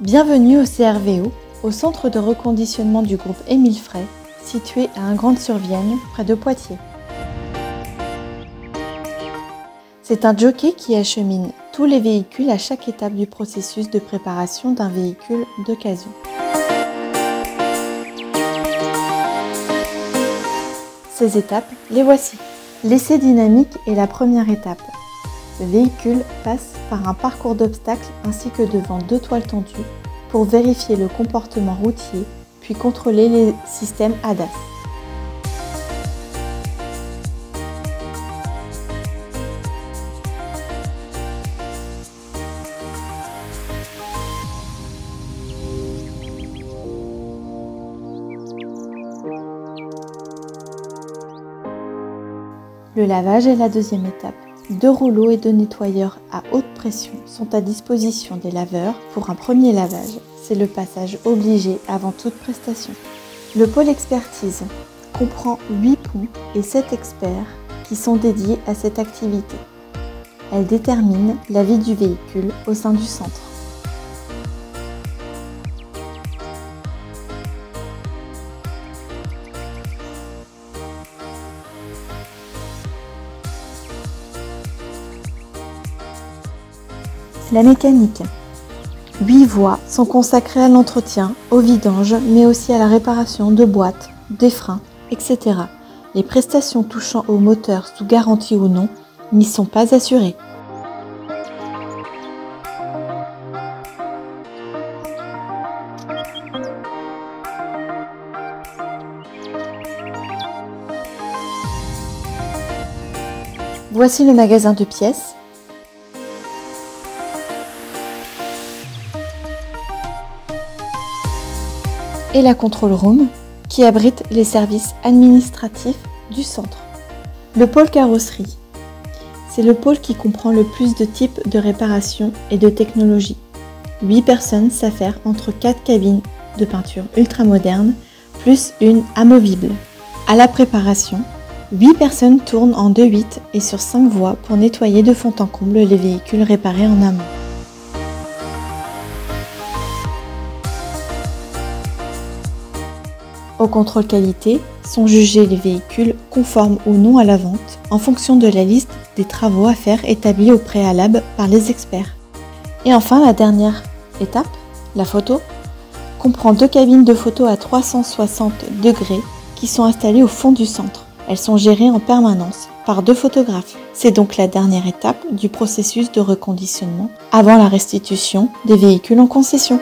Bienvenue au CRVO, au centre de reconditionnement du groupe Émile Frey, situé à Ingrande-sur-Vienne, près de Poitiers. C'est un jockey qui achemine tous les véhicules à chaque étape du processus de préparation d'un véhicule d'occasion. Ces étapes, les voici. L'essai dynamique est la première étape. Le véhicule passe par un parcours d'obstacles ainsi que devant deux toiles tendues pour vérifier le comportement routier puis contrôler les systèmes ADAS. Le lavage est la deuxième étape. Deux rouleaux et deux nettoyeurs à haute pression sont à disposition des laveurs pour un premier lavage. C'est le passage obligé avant toute prestation. Le pôle expertise comprend 8 ponts et 7 experts qui sont dédiés à cette activité. Elle détermine la vie du véhicule au sein du centre. La mécanique. Huit voies sont consacrées à l'entretien, au vidange, mais aussi à la réparation de boîtes, des freins, etc. Les prestations touchant au moteur sous garantie ou non n'y sont pas assurées. Voici le magasin de pièces et la control room qui abrite les services administratifs du centre. Le pôle carrosserie. C'est le pôle qui comprend le plus de types de réparation et de technologies. 8 personnes s'affairent entre 4 cabines de peinture ultramoderne plus une amovible. À la préparation, 8 personnes tournent en 2-8 et sur 5 voies pour nettoyer de fond en comble les véhicules réparés en amont. Au contrôle qualité sont jugés les véhicules conformes ou non à la vente en fonction de la liste des travaux à faire établie au préalable par les experts. Et enfin, la dernière étape, la photo, comprend deux cabines de photo à 360 degrés qui sont installées au fond du centre. Elles sont gérées en permanence par deux photographes. C'est donc la dernière étape du processus de reconditionnement avant la restitution des véhicules en concession.